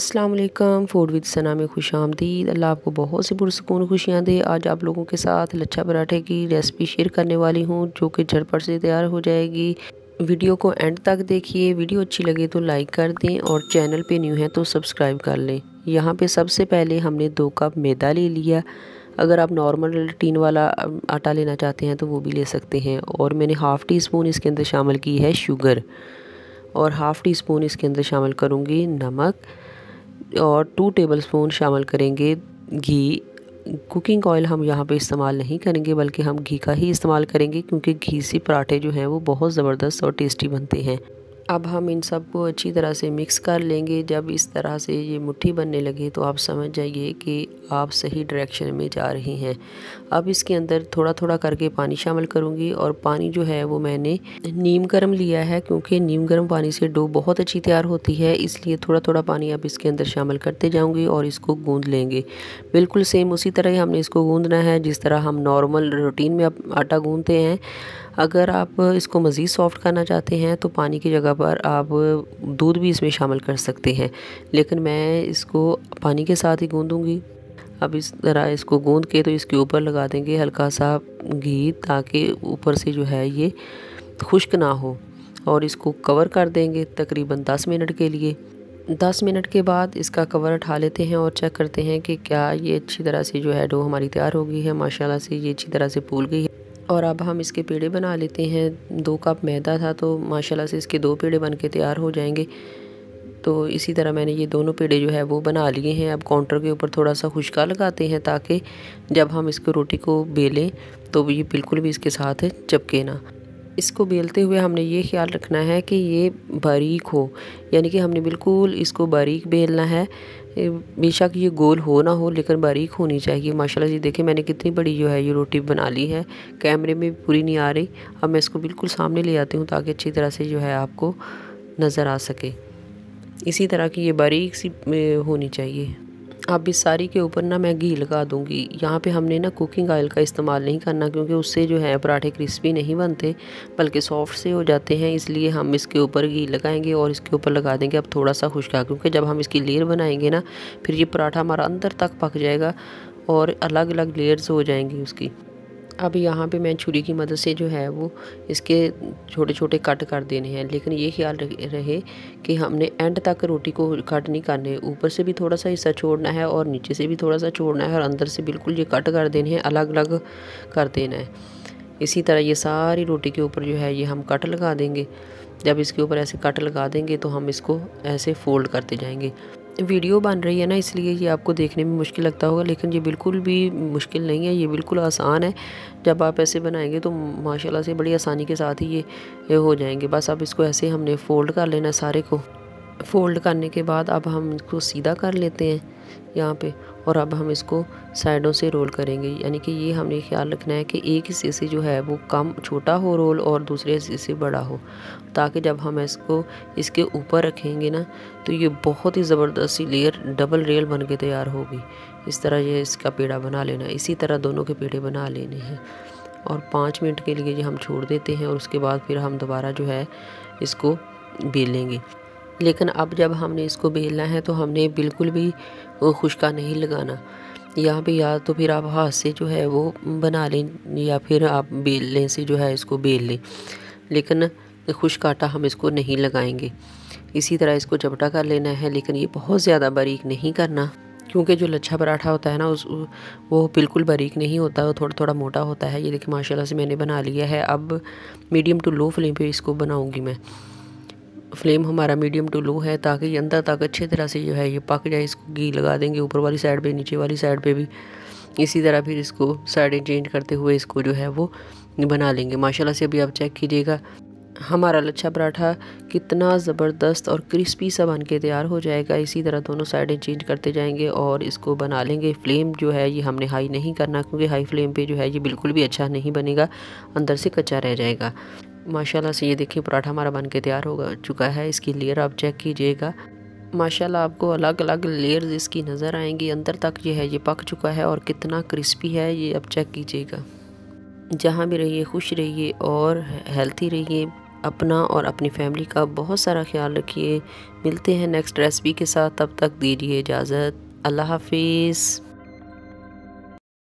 वालेकुम food with सना में खुश आमदीद। अल्लाह आपको बहुत सी पुरसकून खुशियाँ दे। आज आप लोगों के साथ लच्छा पराठे की रेसिपी शेयर करने वाली हूँ, जो कि झटपट से तैयार हो जाएगी। वीडियो को एंड तक देखिए। वीडियो अच्छी लगे तो लाइक कर दें और चैनल पे न्यू है तो सब्सक्राइब कर लें। यहाँ पे सबसे पहले हमने दो कप मैदा ले लिया। अगर आप नॉर्मल टीन वाला आटा लेना चाहते हैं तो वो भी ले सकते हैं। और मैंने हाफ़ टी स्पून इसके अंदर शामिल की है शुगर और हाफ़ टी स्पून इसके अंदर शामिल करूँगी नमक। और टू टेबल स्पून शामिल करेंगे घी। कुकिंग ऑयल हम यहाँ पे इस्तेमाल नहीं करेंगे, बल्कि हम घी का ही इस्तेमाल करेंगे, क्योंकि घी से पराठे जो हैं वो बहुत ज़बरदस्त और टेस्टी बनते हैं। अब हम इन सबको अच्छी तरह से मिक्स कर लेंगे। जब इस तरह से ये मुट्ठी बनने लगे तो आप समझ जाइए कि आप सही डायरेक्शन में जा रहे हैं। अब इसके अंदर थोड़ा थोड़ा करके पानी शामिल करूँगी और पानी जो है, वो मैंने नीम गर्म लिया है, क्योंकि नीम गर्म पानी से डो बहुत अच्छी तैयार होती है। इसलिए थोड़ा थोड़ा पानी अब इसके अंदर शामिल करते जाऊँगी और इसको गूँध लेंगे। बिल्कुल सेम उसी तरह ही हमने इसको गूँधना है, जिस तरह हम नॉर्मल रूटीन में आटा गूँधते हैं। अगर आप इसको मज़ीद सॉफ्ट करना चाहते हैं तो पानी की जगह पर आप दूध भी इसमें शामिल कर सकते हैं। लेकिन मैं इसको पानी के साथ ही गूँधूँगी अब इस तरह इसको गूँध के तो इसके ऊपर लगा देंगे हल्का सा घी ताकि ऊपर से जो है ये खुश्क ना हो। और इसको कवर कर देंगे तकरीबन 10 मिनट के लिए। 10 मिनट के बाद इसका कवर उठा लेते हैं और चेक करते हैं कि क्या ये अच्छी तरह से जो है डो हमारी तैयार हो गई है। माशाल्लाह से ये अच्छी तरह से फूल गई है। और अब हम इसके पेड़े बना लेते हैं। दो कप मैदा था तो माशाल्लाह से इसके दो पेड़े बन के तैयार हो जाएँगे। तो इसी तरह मैंने ये दोनों पेड़े जो है वो बना लिए हैं। अब काउंटर के ऊपर थोड़ा सा खुशका लगाते हैं ताकि जब हम इसको रोटी को बेलें तो ये बिल्कुल भी इसके साथ चपके ना। इसको बेलते हुए हमने ये ख्याल रखना है कि ये बारीक हो, यानी कि हमने बिल्कुल इसको बारीक बेलना है। बेशक ये गोल हो ना हो, लेकिन बारीक होनी चाहिए। माशाल्लाह जी, देखिए मैंने कितनी बड़ी जो है ये रोटी बना ली है। कैमरे में पूरी नहीं आ रही। अब मैं इसको बिल्कुल सामने ले आती हूँ ताकि अच्छी तरह से जो है आपको नज़र आ सके। इसी तरह की ये बारीक सी होनी चाहिए। अब इस सारी के ऊपर ना मैं घी लगा दूँगी। यहाँ पे हमने ना कुकिंग ऑयल का इस्तेमाल नहीं करना क्योंकि उससे जो है पराठे क्रिस्पी नहीं बनते, बल्कि सॉफ्ट से हो जाते हैं, इसलिए हम इसके ऊपर घी लगाएँगे और इसके ऊपर लगा देंगे अब थोड़ा सा खुशका क्योंकि जब हम इसकी लेयर बनाएँगे ना, फिर ये पराठा हमारा अंदर तक पक जाएगा और अलग अलग लेयर्स हो जाएँगी उसकी। अब यहाँ पे मैं छुरी की मदद से जो है वो इसके छोटे छोटे कट कर देने हैं। लेकिन ये ख्याल रहे कि हमने एंड तक रोटी को कट नहीं करने, ऊपर से भी थोड़ा सा हिस्सा छोड़ना है और नीचे से भी थोड़ा सा छोड़ना है और अंदर से बिल्कुल ये कट कर देने हैं अलग अलग कर देना है। इसी तरह ये सारी रोटी के ऊपर जो है ये हम कट लगा देंगे। जब इसके ऊपर ऐसे कट लगा देंगे तो हम इसको ऐसे फोल्ड करते जाएँगे। वीडियो बन रही है ना इसलिए ये आपको देखने में मुश्किल लगता होगा लेकिन ये बिल्कुल भी मुश्किल नहीं है ये बिल्कुल आसान है। जब आप ऐसे बनाएँगे तो माशाल्लाह से बड़ी आसानी के साथ ही ये, ये हो जाएँगे। बस अब इसको ऐसे हमने फ़ोल्ड कर लेना सारे को। फ़ोल्ड करने के बाद अब हम इसको सीधा कर लेते हैं। यहाँ पे। और अब हम इसको साइडों से रोल करेंगे। यानी कि ये हमने ख्याल रखना है कि एक हिस्से से जो है वो कम छोटा हो रोल और दूसरे हिस्से से बड़ा हो। ताकि जब हम इसको, इसके ऊपर रखेंगे ना तो ये बहुत ही ज़बरदस्त सी लेयर डबल रेल बन के तैयार होगी। इस तरह ये इसका पेड़ा बना लेना इसी तरह दोनों के पेड़े बना लेने हैं। और पाँच मिनट के लिए ये हम छोड़ देते हैं और उसके बाद फिर हम दोबारा जो है इसको बेलेंगे। लेकिन अब जब हमने इसको बेलना है तो हमने बिल्कुल भी खुशका नहीं लगाना। यहाँ पे या तो फिर आप हाथ से जो है वो बना लें, या फिर आप बेलने से जो है इसको बेल लें। लेकिन खुश्क आटा हम इसको नहीं लगाएँगे। इसी तरह इसको चपटा कर लेना है, लेकिन ये बहुत ज़्यादा बारीक नहीं करना, क्योंकि जो लच्छा पराठा होता है ना, उस, वो बिल्कुल बारीक नहीं होता, वो थोड़ा थोड़ा मोटा होता है। ये देखिए, माशाल्लाह से मैंने बना लिया है। अब मीडियम टू लो फ्लेम पे इसको बनाऊँगी मैं। फ्लेम हमारा मीडियम टू लो है ताकि अंदर तक अच्छी तरह से जो है ये पक जाए, इसको घी लगा देंगे, ऊपर वाली साइड पे, नीचे वाली साइड पे भी। इसी तरह फिर इसको साइडें चेंज करते हुए इसको जो है वो बना लेंगे। माशाल्लाह से अभी आप चेक कीजिएगा। हमारा लच्छा पराठा कितना ज़बरदस्त और क्रिस्पी सा बन के तैयार हो जाएगा। इसी तरह दोनों साइडें चेंज करते जाएँगे और इसको बना लेंगे। फ्लेम जो है ये हमने हाई नहीं करना क्योंकि हाई फ्लेम पे जो है ये बिल्कुल भी अच्छा नहीं बनेगा। अंदर से कच्चा रह जाएगा। माशाल्लाह से ये देखिए, पराठा हमारा बन के तैयार हो चुका है, इसकी लेयर आप चेक कीजिएगा। माशाल्लाह आपको अलग अलग लेयर्स इसकी नज़र आएँगी, अंदर तक ये है, ये पक चुका है और कितना क्रिस्पी है, ये आप चेक कीजिएगा। जहाँ भी रहिए, खुश रहिए और हेल्थी रहिए, अपना और अपनी फैमिली का बहुत सारा ख्याल रखिए। मिलते हैं नेक्स्ट रेसिपी के साथ, तब तक दीजिए इजाज़त, अल्लाह हाफिज़।